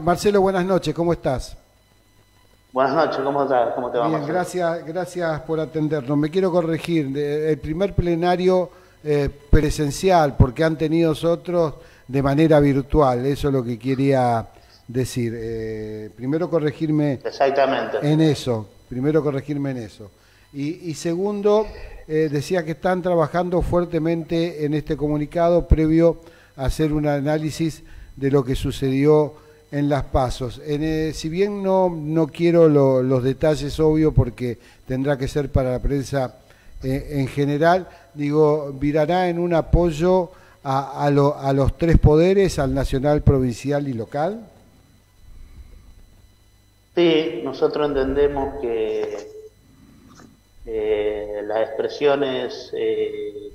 Marcelo, buenas noches, ¿cómo estás? Buenas noches, ¿cómo, estás? ¿Cómo te va? Bien, gracias, gracias por atendernos. Me quiero corregir, el primer plenario eh, presencial, porque han tenido otros de manera virtual, eso es lo que quería decir. Eh, primero corregirme Exactamente. en eso, primero corregirme en eso. Y, segundo, eh, decía que están trabajando fuertemente en este comunicado previo a hacer un análisis de lo que sucedió en las pasos. Eh, si bien no, no quiero los detalles, obvio, porque tendrá que ser para la prensa en general, digo, virará en un apoyo a, a los tres poderes, al nacional, provincial y local. Sí, nosotros entendemos que eh, las expresiones eh,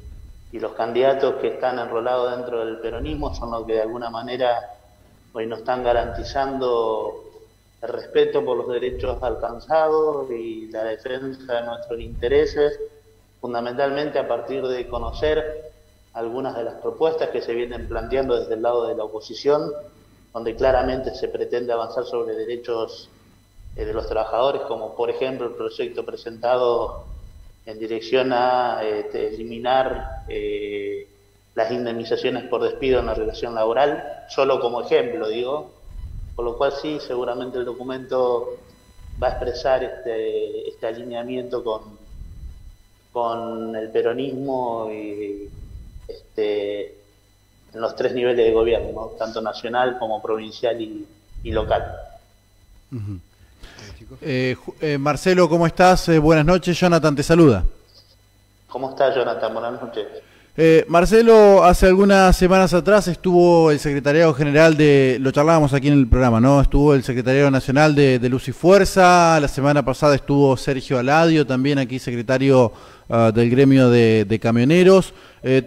y los candidatos que están enrolados dentro del peronismo son los que de alguna manera hoy nos están garantizando el respeto por los derechos alcanzados y la defensa de nuestros intereses, fundamentalmente a partir de conocer algunas de las propuestas que se vienen planteando desde el lado de la oposición, donde claramente se pretende avanzar sobre derechos eh, de los trabajadores, como por ejemplo el proyecto presentado en dirección a este, eliminar eh, las indemnizaciones por despido en la relación laboral, solo como ejemplo, digo, por lo cual sí, seguramente el documento va a expresar este, este alineamiento con, con el peronismo y este, en los tres niveles de gobierno, tanto nacional como provincial y, local. Eh, eh, Marcelo, ¿cómo estás? Eh, buenas noches. Jonathan te saluda. ¿Cómo estás, Jonathan? Buenas noches. Marcelo, hace algunas semanas atrás estuvo el secretariado general de, lo charlábamos aquí en el programa, ¿no? Estuvo el secretariado nacional de, Luz y Fuerza, la semana pasada estuvo Sergio Aladio, también aquí secretario ah, del gremio de, de camioneros.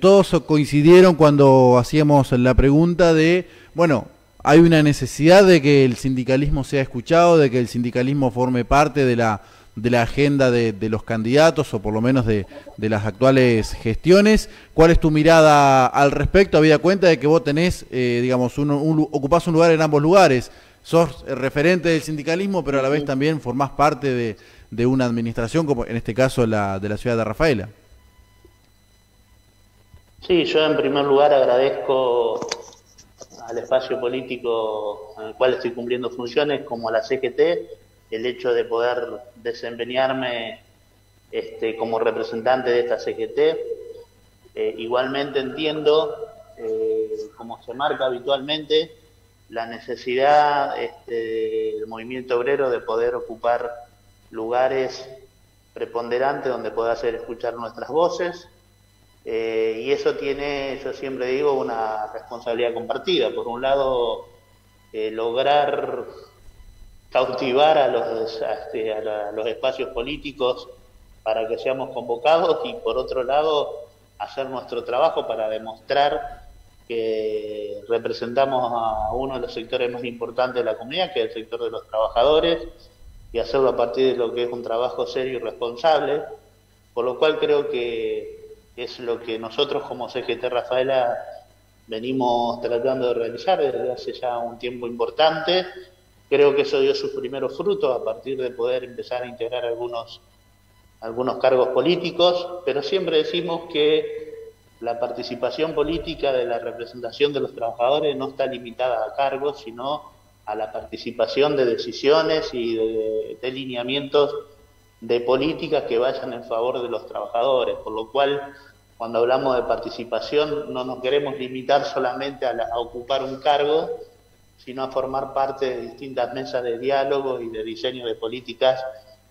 todos coincidieron cuando hacíamos la pregunta de, bueno, hay una necesidad de que el sindicalismo sea escuchado, de que el sindicalismo forme parte de la, de la agenda de, los candidatos o por lo menos de, las actuales gestiones. ¿Cuál es tu mirada al respecto? Habida cuenta de que vos tenés, eh, digamos, un, ocupás un lugar en ambos lugares. Sos referente del sindicalismo, pero a la vez también formás parte de, de una administración, como en este caso la de la ciudad de Rafaela. Sí, yo en primer lugar agradezco al espacio político en el cual estoy cumpliendo funciones como la CGT, el hecho de poder desempeñarme este, como representante de esta CGT. Eh, igualmente entiendo, eh, como se marca habitualmente, la necesidad este, del movimiento obrero de poder ocupar lugares preponderantes donde pueda hacer escuchar nuestras voces, eh, y eso tiene, yo siempre digo, una responsabilidad compartida. Por un lado, lograr cautivar a los, este, a, espacios políticos para que seamos convocados y por otro lado, hacer nuestro trabajo para demostrar que representamos a uno de los sectores más importantes de la comunidad, que es el sector de los trabajadores, y hacerlo a partir de lo que es un trabajo serio y responsable, por lo cual creo que es lo que nosotros como CGT Rafaela venimos tratando de realizar desde hace ya un tiempo importante. Creo que eso dio sus primeros frutos a partir de poder empezar a integrar algunos, algunos cargos políticos, pero siempre decimos que la participación política de la representación de los trabajadores no está limitada a cargos, sino a la participación de decisiones y de, de lineamientos de políticas que vayan en favor de los trabajadores, por lo cual cuando hablamos de participación no nos queremos limitar solamente a, ocupar un cargo, sino a formar parte de distintas mesas de diálogo y de diseño de políticas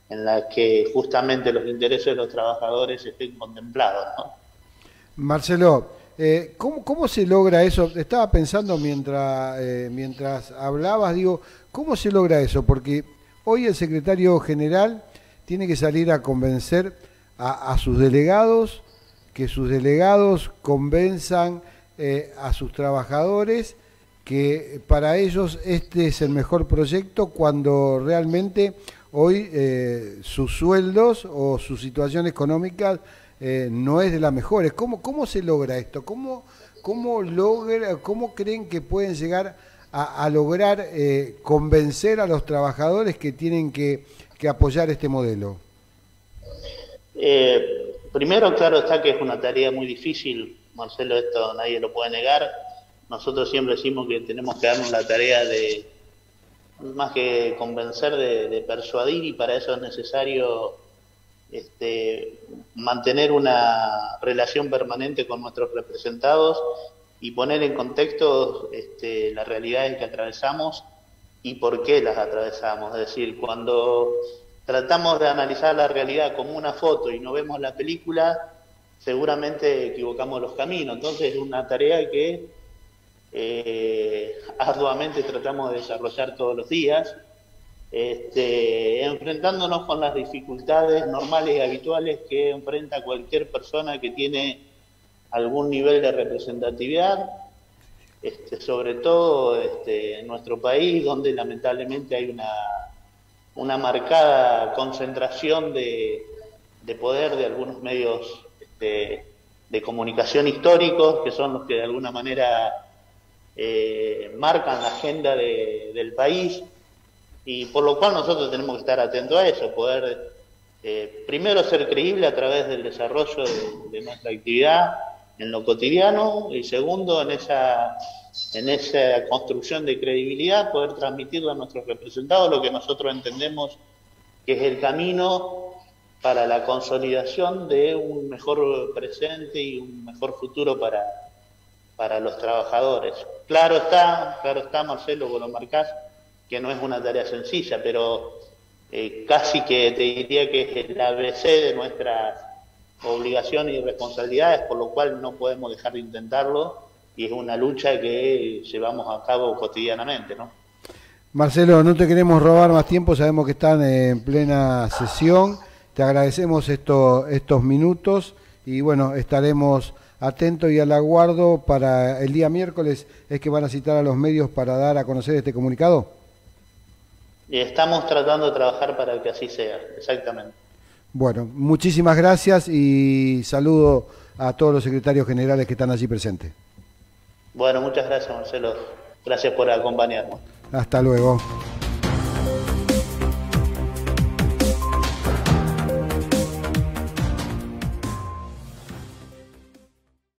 en las que justamente los intereses de los trabajadores estén contemplados. Marcelo, eh, ¿cómo, se logra eso? Estaba pensando mientras, eh, mientras hablabas, digo, ¿cómo se logra eso? Porque hoy el secretario general tiene que salir a convencer a sus delegados que sus delegados convenzan eh, a sus trabajadores que para ellos este es el mejor proyecto cuando realmente hoy eh, sus sueldos o su situación económica eh, no es de las mejores. ¿Cómo, ¿Cómo se logra esto? ¿Cómo, cómo, logra, ¿Cómo creen que pueden llegar a, lograr eh, convencer a los trabajadores que tienen que, apoyar este modelo? Eh, primero, claro está que es una tarea muy difícil, Marcelo, esto nadie lo puede negar. Nosotros siempre decimos que tenemos que darnos la tarea de, más que convencer, de, persuadir y para eso es necesario este, mantener una relación permanente con nuestros representados y poner en contexto este, las realidades que atravesamos y por qué las atravesamos. Es decir, cuando tratamos de analizar la realidad como una foto y no vemos la película, seguramente equivocamos los caminos. Entonces es una tarea que eh, arduamente tratamos de desarrollar todos los días, este, enfrentándonos con las dificultades normales y habituales que enfrenta cualquier persona que tiene algún nivel de representatividad, este, sobre todo este, en nuestro país, donde lamentablemente hay una, una marcada concentración de, de poder de algunos medios de comunicación históricos, que son los que de alguna manera eh, marcan la agenda del país, y por lo cual nosotros tenemos que estar atentos a eso, poder eh, primero ser creíble a través del desarrollo de nuestra actividad, en lo cotidiano y segundo en esa en esa construcción de credibilidad poder transmitirle a nuestros representados lo que nosotros entendemos que es el camino para la consolidación de un mejor presente y un mejor futuro para, para los trabajadores. Claro está, claro está, Marcelo, vos lo marcás, que no es una tarea sencilla, pero eh, casi que te diría que es el ABC de nuestras obligaciones y responsabilidades, por lo cual no podemos dejar de intentarlo y es una lucha que llevamos a cabo cotidianamente, ¿no? Marcelo, no te queremos robar más tiempo, sabemos que están en plena sesión, te agradecemos estos minutos y bueno, estaremos atentos y al aguardo para el día miércoles, es que van a citar a los medios para dar a conocer este comunicado. Estamos tratando de trabajar para que así sea, exactamente. Bueno, muchísimas gracias y saludo a todos los secretarios generales que están allí presentes. Bueno, muchas gracias Marcelo. Gracias por acompañarnos. Hasta luego.